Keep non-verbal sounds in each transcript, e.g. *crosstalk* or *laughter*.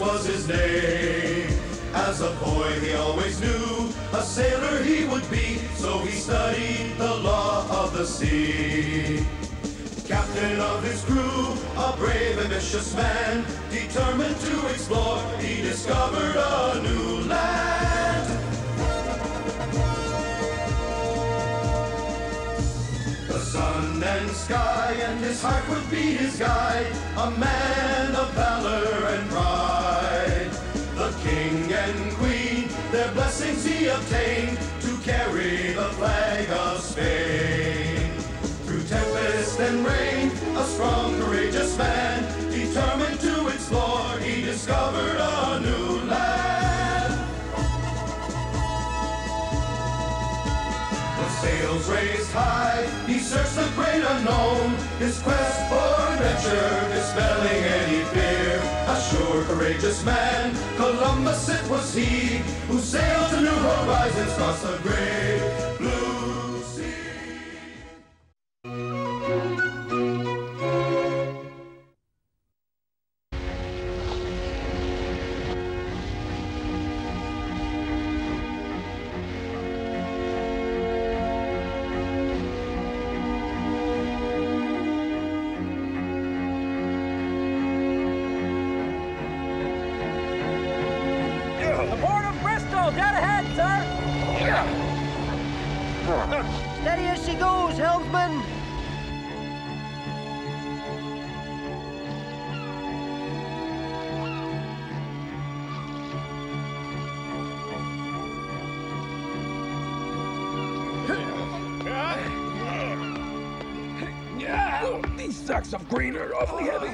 Was his name. As a boy, he always knew a sailor he would be, so he studied the law of the sea. Captain of his crew, a brave, ambitious man, determined to explore, he discovered a new land. The sun and sky and his heart would be his guide, a man of valor and pride. Their blessings he obtained to carry the flag of Spain. Through tempest and rain, a strong, courageous man, determined to explore, he discovered a new land. The sails raised high, he searched the great unknown, his quest for adventure, dispelling any fear. Sure, courageous man, Columbus it was he, who sailed to new horizons across the great sacks of green are awfully heavy.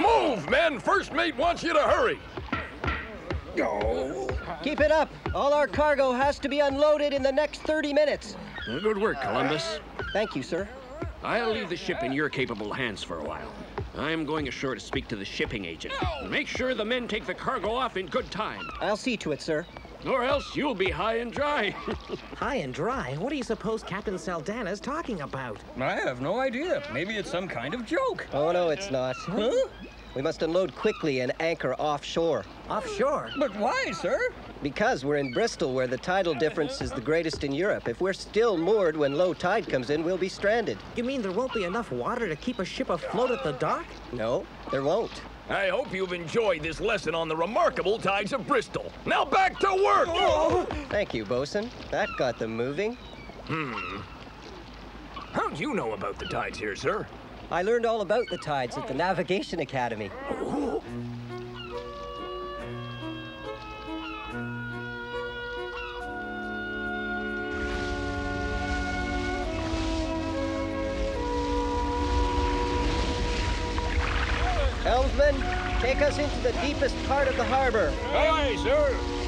Move, men! First mate wants you to hurry. Oh. Keep it up. All our cargo has to be unloaded in the next 30 minutes. Good work, Columbus. Thank you, sir. I'll leave the ship in your capable hands for a while. I'm going ashore to speak to the shipping agent. Make sure the men take the cargo off in good time, I'll see to it, sir. Or else you'll be high and dry. *laughs* High and dry? What do you suppose Captain Saldana's talking about? I have no idea. Maybe it's some kind of joke. Oh, no, it's not. Huh? We must unload quickly and anchor offshore. Offshore? But why, sir? Because we're in Bristol, where the tidal difference is the greatest in Europe. If we're still moored when low tide comes in, we'll be stranded. You mean there won't be enough water to keep a ship afloat at the dock? No, there won't. I hope you've enjoyed this lesson on the remarkable tides of Bristol. Now back to work! Thank you, bosun. That got them moving. Hmm. How'd you know about the tides here, sir? I learned all about the tides at the Navigation Academy. Helmsman, us into the deepest part of the harbor. Aye, sir.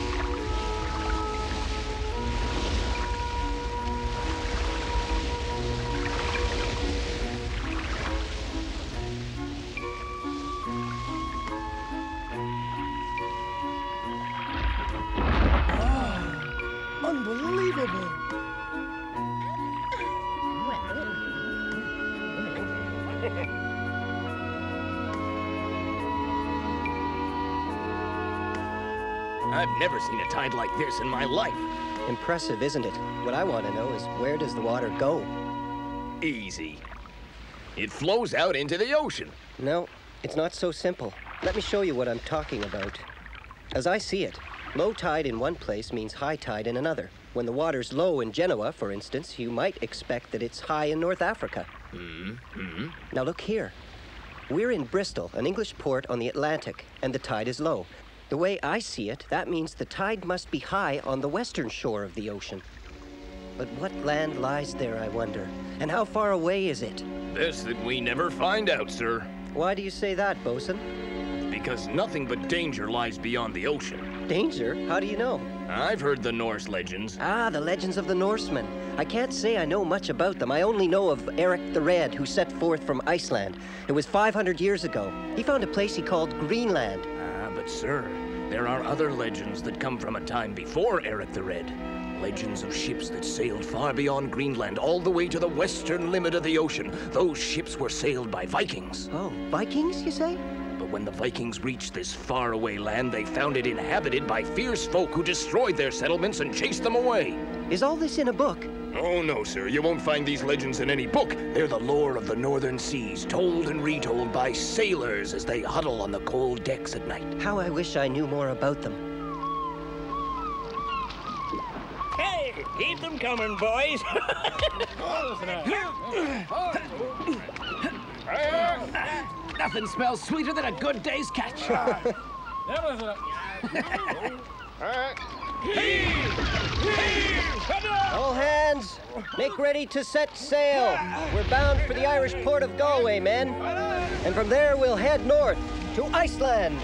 I've never seen a tide like this in my life. Impressive, isn't it? What I want to know is where does the water go? Easy. It flows out into the ocean. No, it's not so simple. Let me show you what I'm talking about. As I see it, low tide in one place means high tide in another. When the water's low in Genoa, for instance, you might expect that it's high in North Africa. Mm-hmm. Now look here. We're in Bristol, an English port on the Atlantic, and the tide is low. The way I see it, that means the tide must be high on the western shore of the ocean. But what land lies there, I wonder? And how far away is it? This that we never find out, sir. Why do you say that, bosun? Because nothing but danger lies beyond the ocean. Danger? How do you know? I've heard the Norse legends. Ah, the legends of the Norsemen. I can't say I know much about them. I only know of Eric the Red, who set forth from Iceland. It was 500 years ago. He found a place he called Greenland. But sir, there are other legends that come from a time before Eric the Red. Legends of ships that sailed far beyond Greenland, all the way to the western limit of the ocean. Those ships were sailed by Vikings. Oh, Vikings, you say? But when the Vikings reached this faraway land, they found it inhabited by fierce folk who destroyed their settlements and chased them away. Is all this in a book? Oh, no, sir. You won't find these legends in any book. They're the lore of the northern seas, told and retold by sailors as they huddle on the cold decks at night. How I wish I knew more about them. Hey, keep them coming, boys. *laughs* Nothing smells sweeter than a good day's catch. *laughs* That was a... All right. All hands, make ready to set sail. We're bound for the Irish port of Galway, men. And from there, we'll head north to Iceland.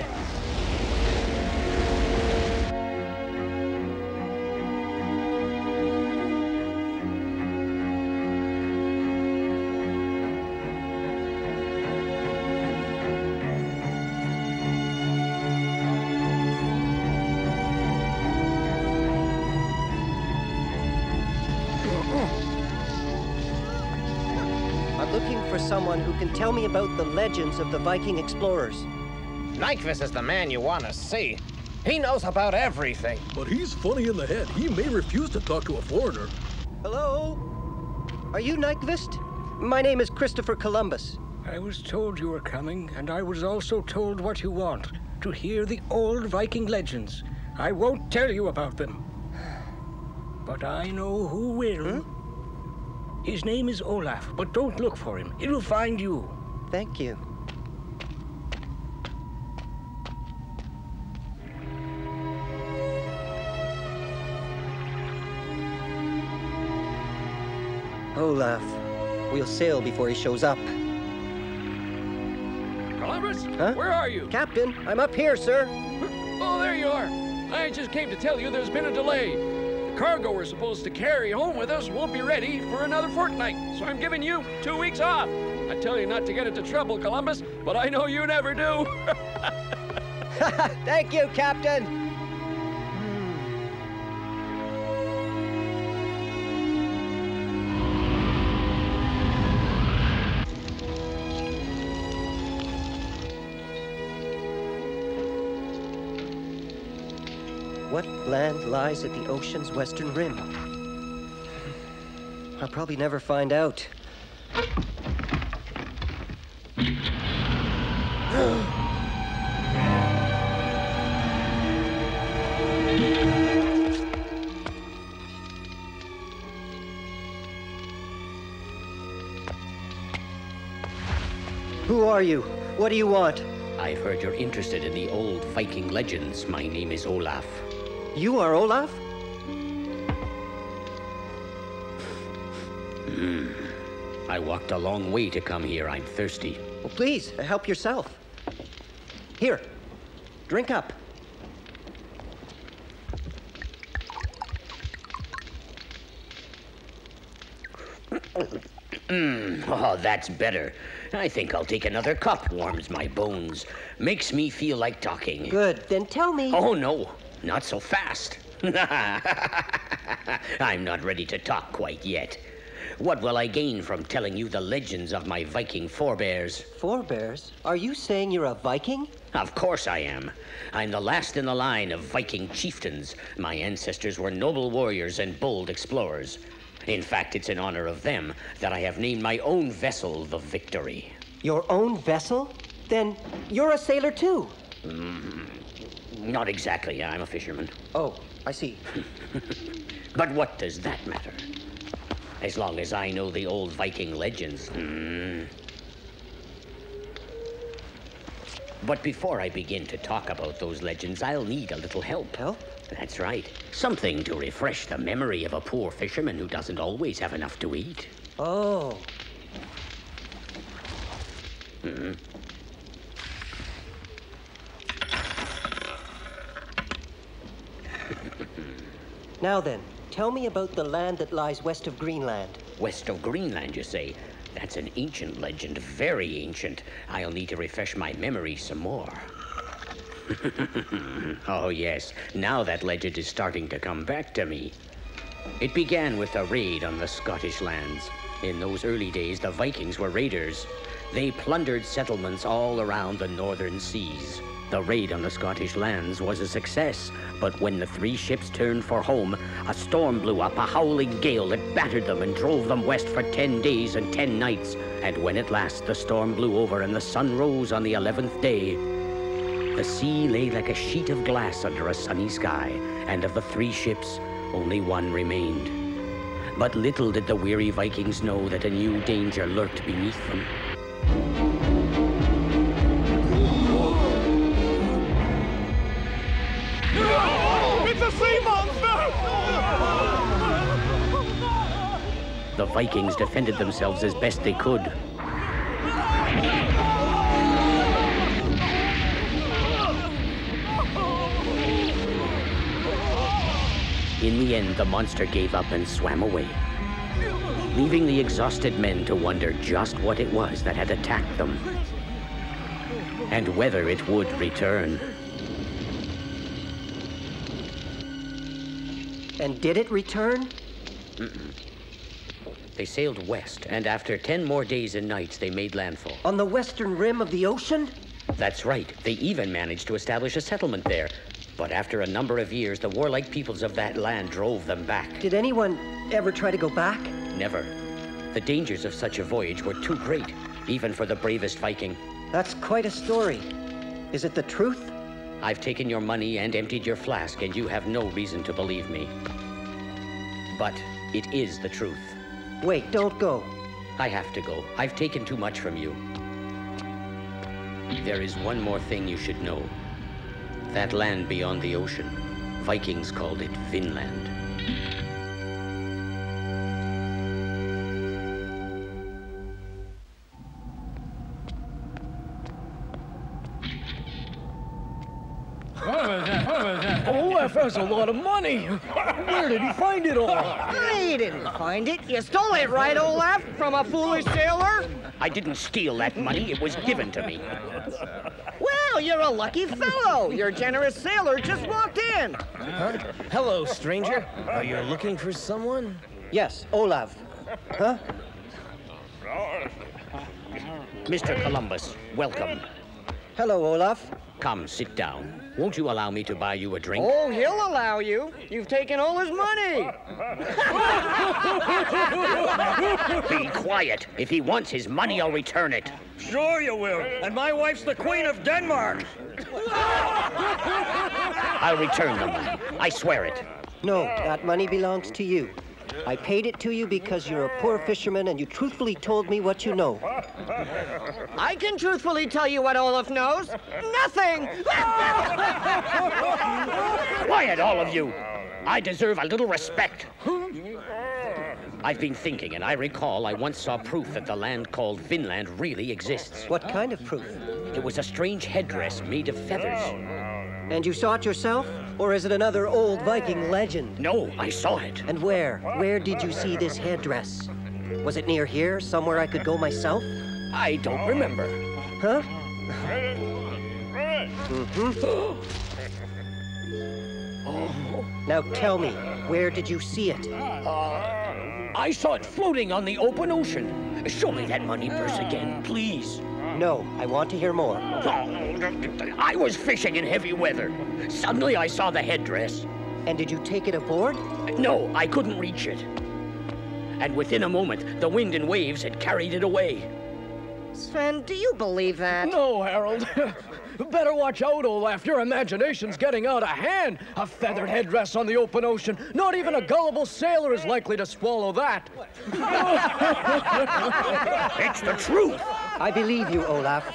Tell me about the legends of the Viking explorers. Nyquist is the man you want to see. He knows about everything. But he's funny in the head. He may refuse to talk to a foreigner. Hello? Are you Nyquist? My name is Christopher Columbus. I was told you were coming, and I was also told what you want to hear the old Viking legends. I won't tell you about them. *sighs* But I know who will. Hmm? His name is Olaf, but don't look for him. He will find you. Thank you. Olaf. We'll sail before he shows up. Columbus? Huh? Where are you? Captain, I'm up here, sir. Oh, there you are. I just came to tell you there's been a delay. Cargo we're supposed to carry home with us won't be ready for another fortnight, so I'm giving you two weeks off. I tell you not to get into trouble, Columbus, but I know you never do. *laughs* *laughs* Thank you, Captain. What land lies at the ocean's western rim? I'll probably never find out. Who are you? What do you want? I've heard you're interested in the old Viking legends. My name is Olaf. You are Olaf? Hmm. I walked a long way to come here. I'm thirsty. Well, please, uh, help yourself. Here, drink up. Hmm. *laughs* Oh, that's better. I think I'll take another cup. Warms my bones. Makes me feel like talking. Good. Then tell me. Oh, no. Not so fast. *laughs* I'm not ready to talk quite yet. What will I gain from telling you the legends of my Viking forebears? Forebears? Are you saying you're a Viking? Of course I am. I'm the last in the line of Viking chieftains. My ancestors were noble warriors and bold explorers. In fact, it's in honor of them that I have named my own vessel the Victory. Your own vessel? Then you're a sailor too. Mm-hmm. Not exactly, I'm a fisherman. Oh, I see. *laughs* But what does that matter? As long as I know the old Viking legends. hmm. But before I begin to talk about those legends, I'll need a little help. Help? That's right. Something to refresh the memory of a poor fisherman who doesn't always have enough to eat. Oh. Now then, tell me about the land that lies west of Greenland. West of Greenland, you say? That's an ancient legend, very ancient. I'll need to refresh my memory some more. *laughs* oh, yes, now that legend is starting to come back to me. It began with a raid on the Scottish lands. In those early days, the Vikings were raiders. They plundered settlements all around the northern seas. The raid on the Scottish lands was a success, but when the three ships turned for home, a storm blew up, a howling gale that battered them and drove them west for ten days and ten nights. And when at last the storm blew over and the sun rose on the eleventh day, the sea lay like a sheet of glass under a sunny sky, and of the three ships, only one remained. But little did the weary Vikings know that a new danger lurked beneath them. A sea monster! The Vikings defended themselves as best they could. In the end, the monster gave up and swam away, leaving the exhausted men to wonder just what it was that had attacked them and whether it would return. And did it return? They sailed west, and after ten more days and nights, they made landfall. On the western rim of the ocean? That's right. They even managed to establish a settlement there. But after a number of years, the warlike peoples of that land drove them back. Did anyone ever try to go back? Never. The dangers of such a voyage were too great, even for the bravest Viking. That's quite a story. Is it the truth? I've taken your money and emptied your flask, and you have no reason to believe me. But it is the truth. Wait, don't go. I have to go. I've taken too much from you. There is one more thing you should know. That land beyond the ocean, Vikings called it Vinland. Lot. Where did he find it all? He didn't find it. You stole it, right, Olaf? From a foolish sailor? I didn't steal that money, it was given to me. Well, you're a lucky fellow. Your generous sailor just walked in. Hello, stranger. Are you looking for someone? Yes, Olaf. Huh? Mr. Columbus, welcome. Hello, Olaf. Come, sit down. Won't you allow me to buy you a drink? Oh, he'll allow you. You've taken all his money. *laughs* Be quiet. If he wants his money, I'll return it. Sure you will. And my wife's the Queen of Denmark. I'll return the money. I swear it. No, that money belongs to you. I paid it to you because you're a poor fisherman and you truthfully told me what you know. I can truthfully tell you what Olaf knows. Nothing. *laughs* Quiet, all of you. I deserve a little respect. Hmm? I've been thinking, and I recall I once saw proof that the land called Vinland really exists. What kind of proof? It was a strange headdress made of feathers. And you saw it yourself? Or is it another old Viking legend? No, I saw it. And where? Where did you see this headdress? Was it near here, somewhere I could go myself? I don't remember. Huh? Mm-hmm. Now tell me, where did you see it? Uh, I saw it floating on the open ocean. Show me that money purse again, please. No, I want to hear more. I was fishing in heavy weather. Suddenly I saw the headdress. And did you take it aboard? No, I couldn't reach it. And within a moment, the wind and waves had carried it away. Sven, do you believe that? No, Harold. *laughs* Better watch out, Olaf. Your imagination's getting out of hand. A feathered headdress on the open ocean. Not even a gullible sailor is likely to swallow that. It's the truth. I believe you, Olaf.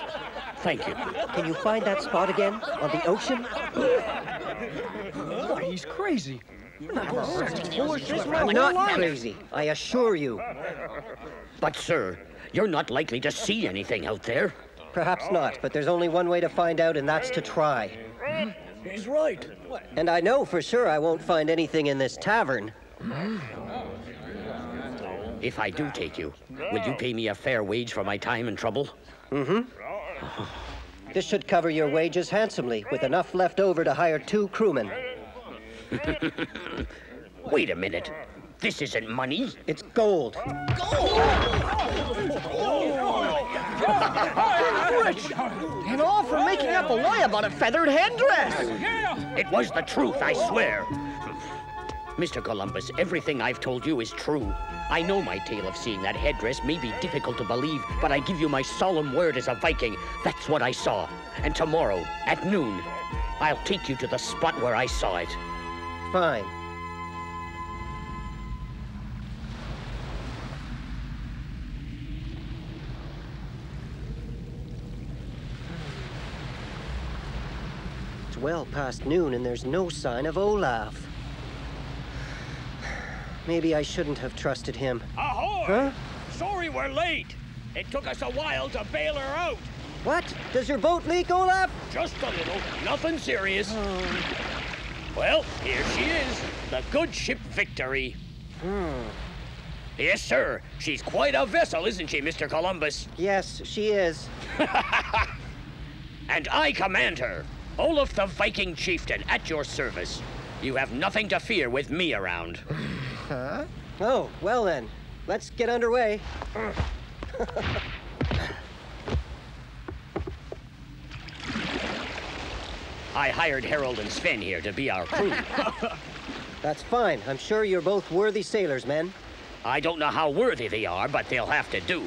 Thank you. Can you find that spot again? On the ocean? Why, he's crazy. I'm not crazy, I assure you. But, sir, you're not likely to see anything out there. Perhaps not, but there's only one way to find out, and that's to try. He's right. And I know for sure I won't find anything in this tavern. Hmm. If I do take you, will you pay me a fair wage for my time and trouble? Mm-hmm. *laughs* This should cover your wages handsomely, with enough left over to hire two crewmen. *laughs* Wait a minute. This isn't money. It's gold. Rich, And all for making up a lie about a feathered headdress. It was the truth, I swear. Mr. Columbus, everything I've told you is true. I know my tale of seeing that headdress may be difficult to believe, but I give you my solemn word as a Viking. That's what I saw. And tomorrow, at noon, I'll take you to the spot where I saw it. Fine. It's well past noon and there's no sign of Olaf. Maybe I shouldn't have trusted him. Ahoy! Huh? Sorry we're late. It took us a while to bail her out. What? Does your boat leak, Olaf? Just a little, nothing serious. Well, here she is, the good ship Victory. Hmm. Yes, sir. She's quite a vessel, isn't she, Mr. Columbus? Yes, she is. *laughs* And I command her. Olaf the Viking chieftain, at your service. You have nothing to fear with me around. *sighs* *laughs* Oh, well then. Let's get underway. *laughs* I hired Harold and Sven here to be our crew. *laughs* That's fine. I'm sure you're both worthy sailors, men. I don't know how worthy they are, but they'll have to do.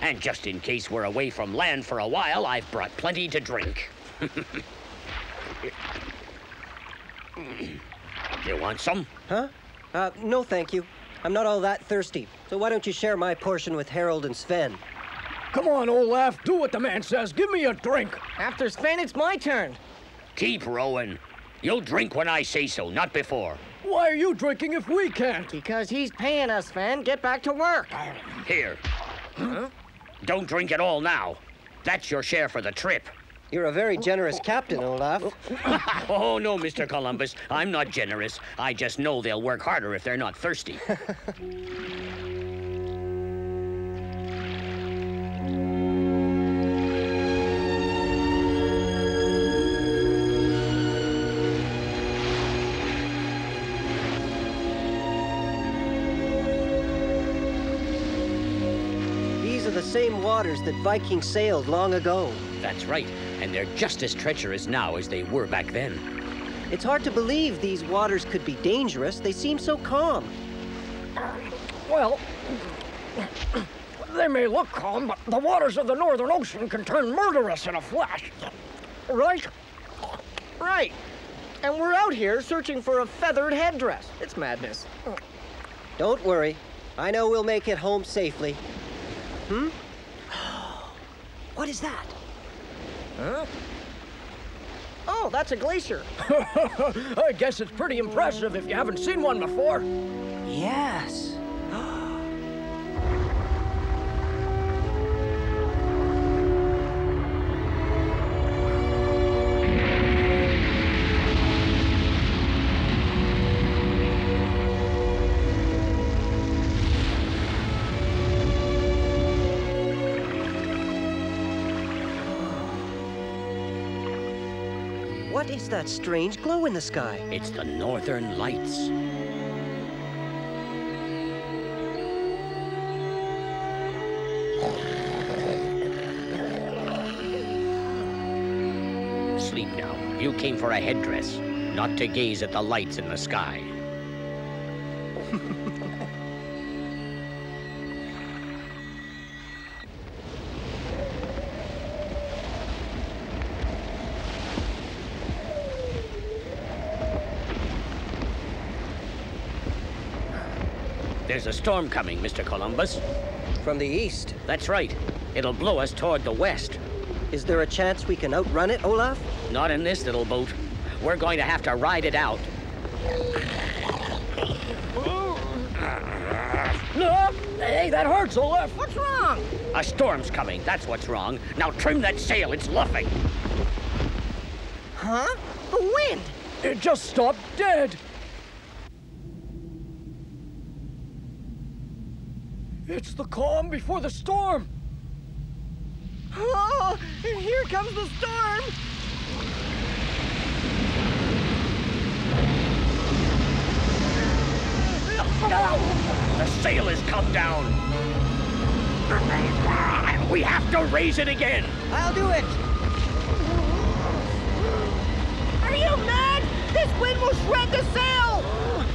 And just in case we're away from land for a while, I've brought plenty to drink. *laughs* you want some? Huh? Uh, no thank you. I'm not all that thirsty. So why don't you share my portion with Harold and Sven? Come on, Olaf, do what the man says. Give me a drink. After Sven, it's my turn. Keep rowing. You'll drink when I say so, not before. Why are you drinking if we can't? Because he's paying us, Sven. Get back to work. Here. Don't drink it all now. That's your share for the trip. You're a very generous captain, Olaf. *laughs* Oh, no, Mr. Columbus. I'm not generous. I just know they'll work harder if they're not thirsty. *laughs* waters that Vikings sailed long ago. That's right. And they're just as treacherous now as they were back then. It's hard to believe these waters could be dangerous. They seem so calm. Well, they may look calm, but the waters of the Northern Ocean can turn murderous in a flash. Right? Right. And we're out here searching for a feathered headdress. It's madness. Don't worry. I know we'll make it home safely. Hmm? What is that? Huh? Oh, that's a glacier. *laughs* I guess it's pretty impressive if you haven't seen one before. Yes. What is that strange glow in the sky? It's the Northern Lights. Sleep now. You came for a headdress, not to gaze at the lights in the sky. There's a storm coming, Mr. Columbus. From the east. That's right. It'll blow us toward the west. Is there a chance we can outrun it, Olaf? Not in this little boat. We're going to have to ride it out. No! Hey, that hurts, Olaf. What's wrong? A storm's coming. That's what's wrong. Now trim that sail. It's luffing. Huh? The wind. It just stopped dead. It's the calm before the storm. Oh, and here comes the storm. The sail has come down. We have to raise it again. I'll do it. Are you mad? This wind will shred the sail.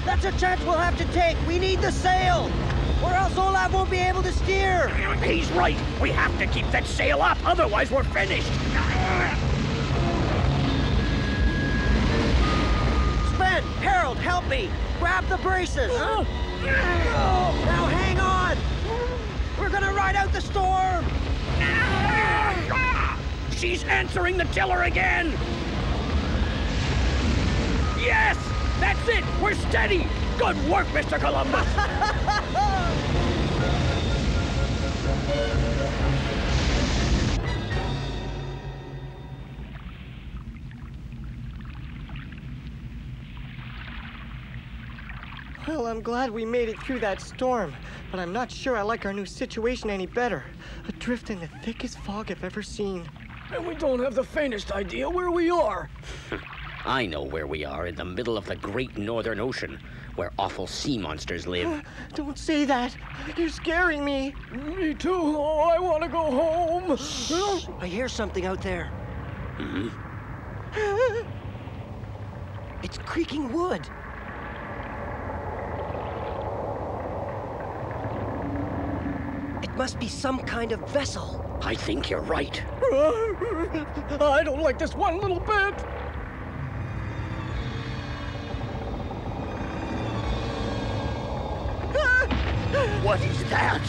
That's a chance we'll have to take. We need the sail. Or else Olaf won't be able to steer. He's right. We have to keep that sail up, otherwise we're finished. Sven, Harold, help me. Grab the braces. Oh, now hang on. We're gonna ride out the storm. She's answering the tiller again. Yes, that's it. We're steady. Good work, Mr. Columbus. *laughs* Well, I'm glad we made it through that storm, but I'm not sure I like our new situation any better. Adrift in the thickest fog I've ever seen. And we don't have the faintest idea where we are. *laughs* I know where we are in the middle of the great northern ocean, where awful sea monsters live. *gasps* Don't say that. You're scaring me. Me too. Oh, I want to go home. I hear something out there. Mm-hmm. *gasps* It's creaking wood. It must be some kind of vessel. I think you're right. *laughs* I don't like this one little bit. What is that?